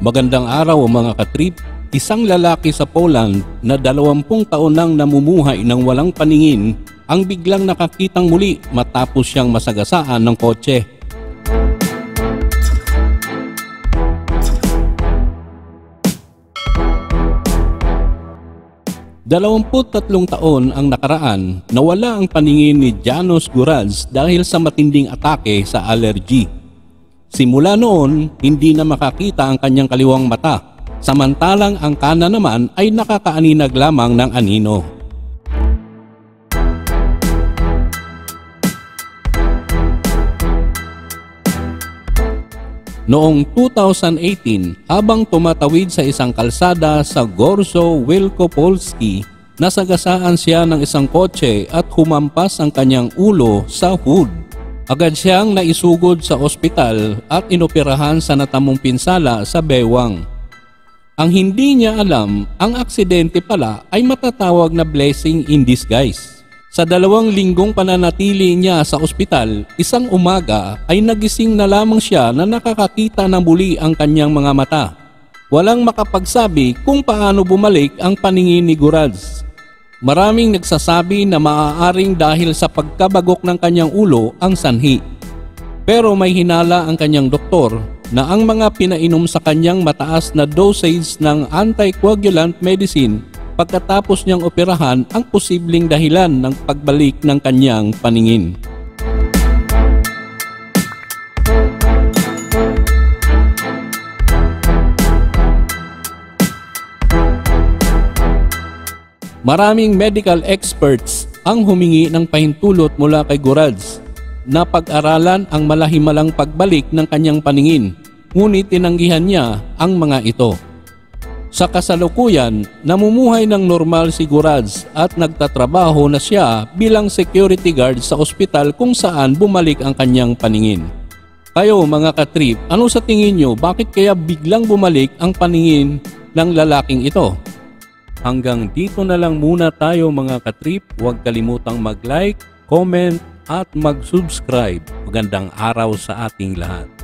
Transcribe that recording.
Magandang araw mga katrip. Isang lalaki sa Poland na dalawampung taon nang namumuhay ng walang paningin ang biglang nakakitang muli matapos siyang masagasaan ng kotse. Dalawamput tatlong taon ang nakaraan nawala ang paningin ni Janos Guraz dahil sa matinding atake sa allergy. Simula noon, hindi na makakita ang kanyang kaliwang mata, samantalang ang kanan naman ay nakakaaninag lamang ng anino. Noong 2018, habang tumatawid sa isang kalsada sa Gorzo Wielkopolski, nasagasaan siya ng isang kotse at humampas ang kanyang ulo sa hood. Agad siyang naisugod sa ospital at inoperahan sa natamong pinsala sa bewang. Ang hindi niya alam, ang aksidente pala ay matatawag na blessing in disguise. Sa dalawang linggong pananatili niya sa ospital, isang umaga ay nagising na lamang siya na nakakakita ng muli ang kanyang mga mata. Walang makapagsabi kung paano bumalik ang paningin ni Guraz. Maraming nagsasabi na maaaring dahil sa pagkabagok ng kanyang ulo ang sanhi. Pero may hinala ang kanyang doktor na ang mga pinainom sa kanyang mataas na dosage ng anticoagulant medicine pagkatapos niyang operahan ang posibleng dahilan ng pagbalik ng kanyang paningin. Maraming medical experts ang humingi ng pahintulot mula kay Gorads na pag-aralan ang malahimalang pagbalik ng kanyang paningin, ngunit tinanggihan niya ang mga ito. Sa kasalukuyan, namumuhay ng normal si Guraz at nagtatrabaho na siya bilang security guard sa ospital kung saan bumalik ang kanyang paningin. Kayo mga katrip, ano sa tingin nyo bakit kaya biglang bumalik ang paningin ng lalaking ito? Hanggang dito na lang muna tayo mga katrip. Huwag kalimutang mag-like, comment at mag-subscribe. Magandang araw sa ating lahat.